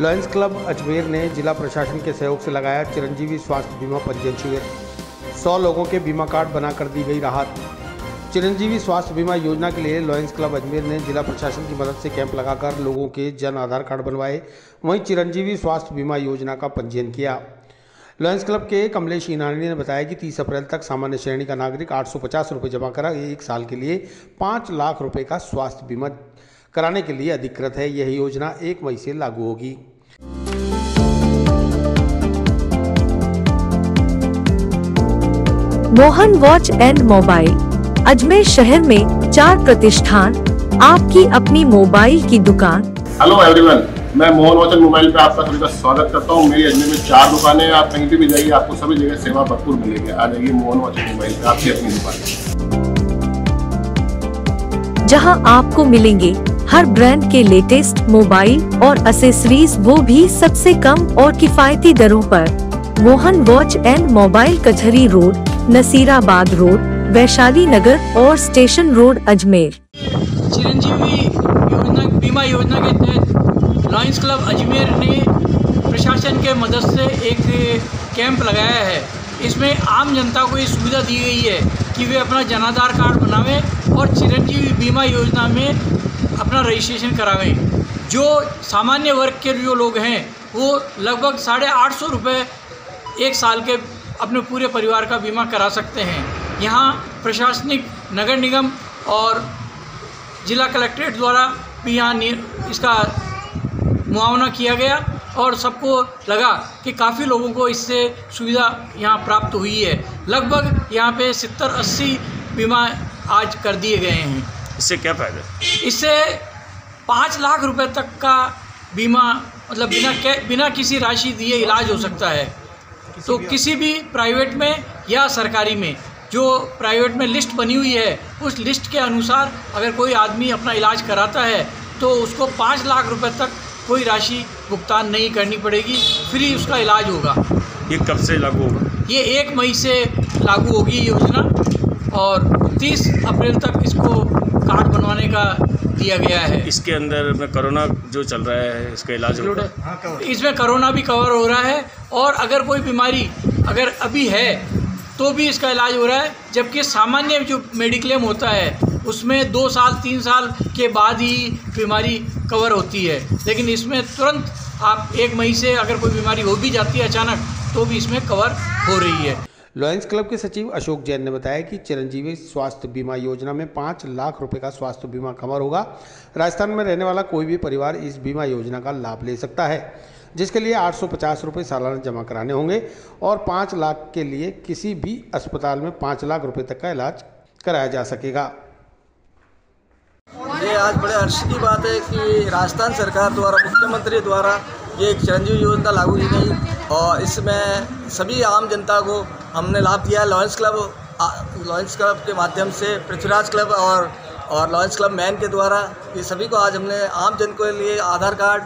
Lions club Ajmer ने जिला प्रशासन के सहयोग से लगाया चिरंजीवी स्वास्थ्य बीमा पंजीयन शिविर। सौ लोगों के बीमा कार्ड बनाकर दी गई राहत। चिरंजीवी स्वास्थ्य बीमा योजना के लिए लॉयंस क्लब अजमेर ने जिला प्रशासन की मदद से कैंप लगाकर लोगों के जन आधार कार्ड बनवाए। वहीं चिरंजीवी स्वास्थ्य बीमा योजना का पंजीयन किया। लॉयंस क्लब के कमलेश ईनानी ने बताया कि 30 अप्रैल तक सामान्य श्रेणी का नागरिक आठ सौ जमा करा। एक साल के लिए पाँच लाख रुपए का स्वास्थ्य बीमा कराने के लिए अधिकृत है। यह योजना एक मई से लागू होगी। Mohan watch and mobile. Ajmer शहर में चार प्रतिष्ठान आपकी अपनी मोबाइल की दुकान। हेलो एवरीवन मैं मोहन वचन मोबाइल पे आपका सभी का स्वागत करता हूँ। मेरी अजमेर में चार दुकानें हैं आप कहीं पे भी जाइए आपको सभी जगह सेवा भरपूर मिलेगी। आ जाइए मोहन वचन मोबाइल पे आपकी अपनी दुकान जहाँ आपको मिलेंगे हर ब्रांड के लेटेस्ट मोबाइल और असेसरीज वो भी सबसे कम और किफायती दरों पर। Mohan watch and mobile Kachahri road Nasirabad road, Vaishali Nagar और स्टेशन रोड अजमेर। चिरंजीवी योजना बीमा योजना के तहत लॉयंस क्लब अजमेर ने प्रशासन के मदद से एक कैंप लगाया है। इसमें आम जनता को ये सुविधा दी गई है कि वे अपना जनाधार कार्ड बनावें और चिरंजीवी बीमा योजना में अपना रजिस्ट्रेशन करावें। जो सामान्य वर्ग के जो लोग हैं, वो लगभग साढ़े आठ सौ रुपये एक साल के अपने पूरे परिवार का बीमा करा सकते हैं। यहाँ प्रशासनिक नगर निगम और जिला कलेक्ट्रेट द्वारा भी यहाँ इसका मुआवना किया गया और सबको लगा कि काफ़ी लोगों को इससे सुविधा यहाँ प्राप्त हुई है। लगभग यहाँ पे सत्तर अस्सी बीमा आज कर दिए गए हैं। इससे क्या फ़ायदा? इससे पाँच लाख रुपए तक का बीमा मतलब बिना बिना किसी राशि दिए इलाज हो सकता है। तो किसी भी प्राइवेट में या सरकारी में जो प्राइवेट में लिस्ट बनी हुई है उस लिस्ट के अनुसार अगर कोई आदमी अपना इलाज कराता है तो उसको पाँच लाख रुपए तक कोई राशि भुगतान नहीं करनी पड़ेगी फ्री उसका इलाज होगा। ये कब से लागू होगा? ये एक मई से लागू होगी योजना और 30 अप्रैल तक इसको कार्ड बनवाने का दिया गया है। इसके अंदर में कोरोना जो चल रहा है इसका इलाज होगा इसमें कोरोना भी कवर हो रहा है और अगर कोई बीमारी अगर अभी है तो भी इसका इलाज हो रहा है जबकि सामान्य जो मेडिक्लेम होता है उसमें दो साल तीन साल के बाद ही बीमारी कवर होती है। लेकिन इसमें तुरंत आप एक मई से अगर कोई बीमारी हो भी जाती है अचानक तो भी इसमें कवर हो रही है। लॉयंस क्लब के सचिव अशोक जैन ने बताया कि चिरंजीवी स्वास्थ्य बीमा योजना में पाँच लाख रुपए का स्वास्थ्य बीमा कवर होगा। राजस्थान में रहने वाला कोई भी परिवार इस बीमा योजना का लाभ ले सकता है, जिसके लिए आठ सौ सालाना जमा कराने होंगे और पाँच लाख के लिए किसी भी अस्पताल में पाँच लाख रुपये तक का इलाज कराया जा सकेगा। ये आज बड़े हर्ष की बात है कि राजस्थान सरकार द्वारा, मुख्यमंत्री द्वारा ये एक चिरंजीवी योजना लागू की गई और इसमें सभी आम जनता को हमने लाभ दिया लॉयंस क्लब लॉयंस क्लब के माध्यम से पृथ्वीराज क्लब और और लॉयंस क्लब मैन के द्वारा। ये सभी को आज हमने आम जन के लिए आधार कार्ड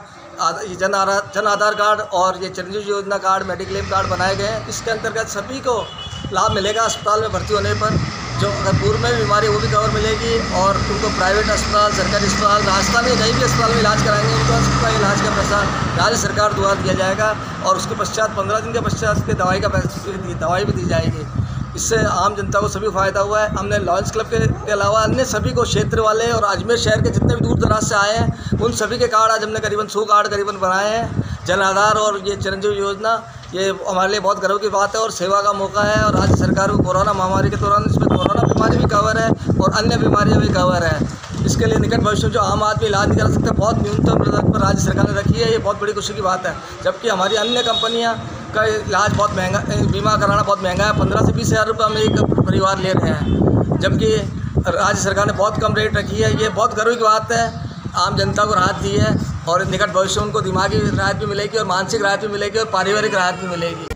ये जन आधार जन आधार कार्ड और ये चिरंजीवी योजना कार्ड, मेडिक्लेम कार्ड बनाए गए हैं। इसके अंतर्गत सभी को लाभ मिलेगा अस्पताल में भर्ती होने पर। जो अगर पूर्व में बीमारी वो भी कवर मिलेगी और उनको प्राइवेट अस्पताल सरकारी अस्पताल राजस्थान में कहीं भी अस्पताल में इलाज कराएँगे उनको उसका इलाज का पैसा राज्य सरकार द्वारा दिया जाएगा और उसके पश्चात पंद्रह दिन के पश्चात उसके दवाई का दवाई भी दी जाएगी। इससे आम जनता को सभी फ़ायदा हुआ है। हमने लॉयंस क्लब के, के अलावा अन्य सभी को क्षेत्र वाले और अजमेर शहर के जितने भी दूर दराज से आए हैं उन सभी के कार्ड आज हमने करीबन सौ कार्ड करीबन बनाए हैं। जन आधार और ये चिरंजीवी योजना ये हमारे लिए बहुत गर्व की बात है और सेवा का मौका है और राज्य सरकार को कोरोना महामारी के दौरान कोरोना बीमारी भी कवर है और अन्य बीमारियाँ भी कवर है। इसके लिए निकट भविष्य जो आम आदमी इलाज नहीं करा सकते, बहुत न्यूनतम दर पर राज्य सरकार ने रखी है। ये बहुत बड़ी खुशी की बात है, जबकि हमारी अन्य कंपनियाँ का इलाज बहुत महँगा, बीमा कराना बहुत महँगा है। पंद्रह से बीस हज़ार रुपये हम एक परिवार ले रहे हैं, जबकि राज्य सरकार ने बहुत कम रेट रखी है। ये बहुत गर्व की बात है, आम जनता को राहत दी है और निकट भविष्य उनको दिमागी राहत भी मिलेगी और मानसिक राहत भी मिलेगी और पारिवारिक राहत भी मिलेगी।